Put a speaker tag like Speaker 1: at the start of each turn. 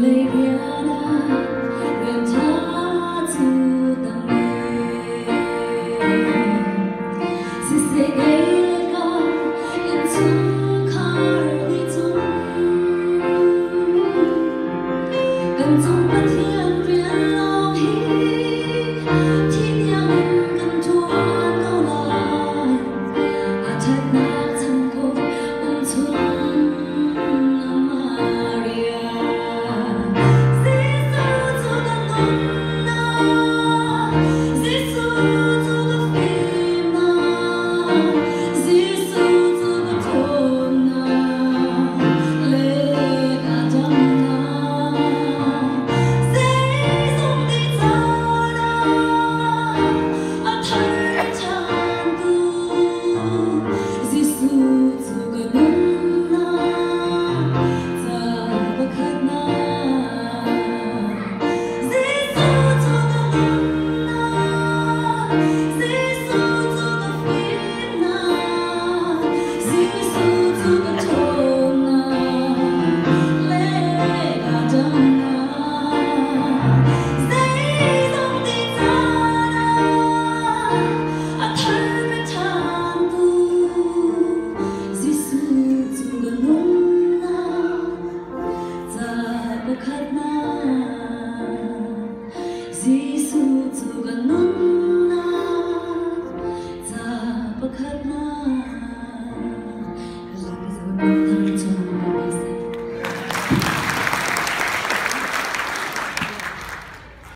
Speaker 1: 离别的 phía. existe.